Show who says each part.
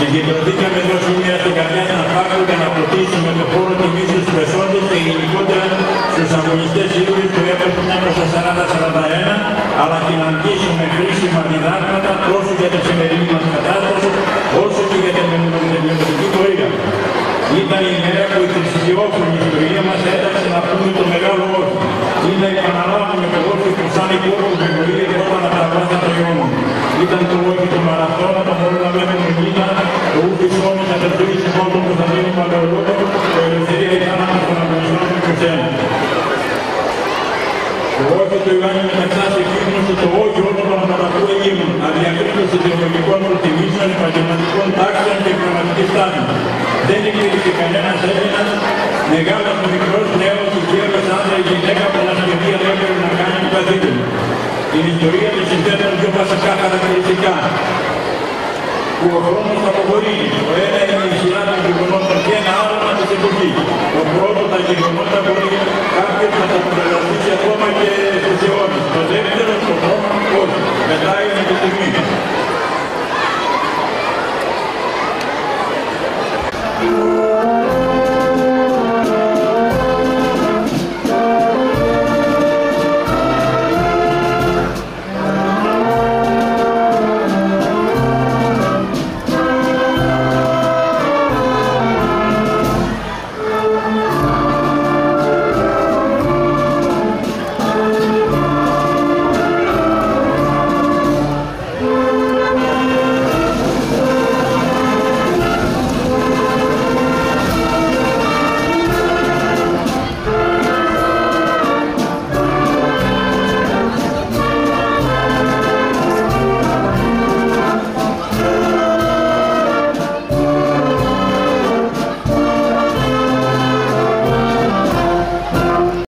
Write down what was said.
Speaker 1: Συγκεντρωθήκαμε εδώ σήμερα στην καρδιά του Ναυπάκου για να αποτίσουμε το χώρο τιμή στους πεσόντες και γενικότερα στους αγωνιστές ήρωες του έπρεπε 1940-41, αλλά και να αγγίσουμε χρήσιμα διδάγματα τόσο για τη σημερινή μας κατάσταση, όσο και για την μελλοντική πορεία. Ήταν η μέρα που η θρησκειόφωνη ιστορία μας έταξε να πούμε το μεγάλο όχι. Ή να επαναλάβουμε το όχι που σαν υπόρροπο Το όχι του Ιωάννη Μεταξάς εκδήλωσε το όχι όλων των αναπαρακού Αιγύμων, αδιακρίτως ιδεολογικών προτιμήσεων, επαγγελματικών τάξεων και πνευματικής τάσης. Δεν υπήρχε κανένας Έλληνας, μεγάλος και μικρός, νέος, οικαίος, άντρας ή γυναίκα που να σκεφτεί αν έπρεπε να κάνει το καθήκον. Την ιστορία της συνθέτουν πιο βασικά χαρακτηριστικά που ο χρόνος αποχωρεί. Το ένα είναι η σειρά των γεγονότων και ένα άλλο της εποχής. Το πρώτο τα γεγονότα comigo.